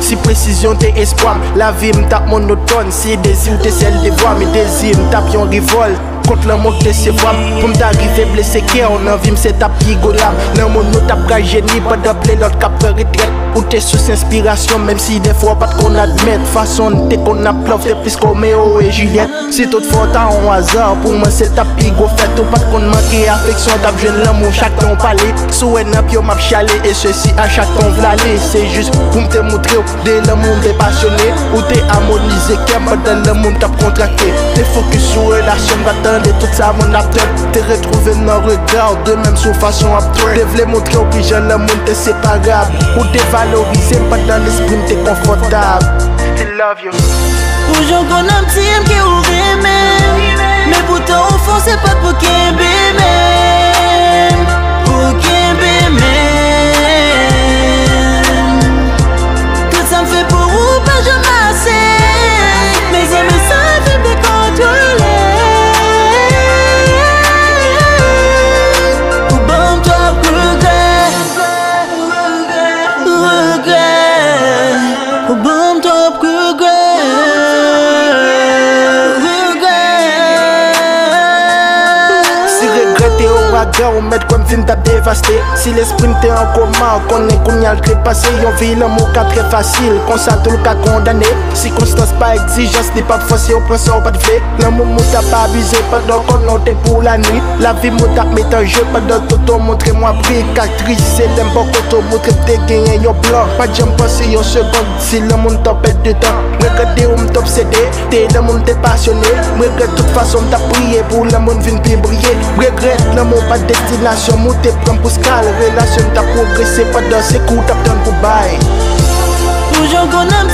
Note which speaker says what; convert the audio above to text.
Speaker 1: Si précision t'es espoir. La vie m'tape monotone. Si désir t'es celle des voix Mes désirs m'tape yon révolte kont lan mok te se fwam Pou ta rive blese ke an an vim se tap ki golam Nan moun nou tap ka jeni da ple lot kap pre retret Ou te sous inspirasyon mem si de fwa pat kon admet Fason te kon ap love te plis Romeo e Juliet Si tout fwa ta an wazan pou mwen se tap ki go fet Ou pat kon manke afeksyon tap jen lan moun chak ton pale Sou en ap yo map chale e se si a chak ton vlale Se jist pou mte moutre ou de lan moun de pasyone Ou te amonize kem pa dan lan moun tap kontrakte Te fokus sou relasyon batan de tout aptep T'es retrouvé dans le regard de même sous façon aptep T'es voulu montrer au plus jeune le monde t'es séparable. Ou t'es valorisé pas dans l'esprit t'es confortable. Still love you
Speaker 2: ou
Speaker 1: mettre comme film t'a dévasté. Si l'esprit t'es en coma, qu'on est qu'on y a le trépassé Yon vie l'amour cas très facile, qu'on ça tout le cas condamné. Si pas exigence, n'est pas forcé au point ça pas de fait L'amour mou t'a pas abusé, pendant qu'on notait pour la nuit. La vie mou t'a met pendant tout ton montré moi brique Actrice, c'est d'un bon côté, montré t'es gagné yon blanc Pas de jambes passer yon seconde, si le monde t'en pète de temps Regardez où m't'obsédé, obsédé, t'es le monde t'es passionné. Regrette toute façon t'as prié pour le monde vient puis briller. Regrette l'amour pas de destination, mou t'es Destinasyon mou
Speaker 2: te pran pou skal Relasyon ta progresè Padan se kou tap tan pou bay. Toujou konan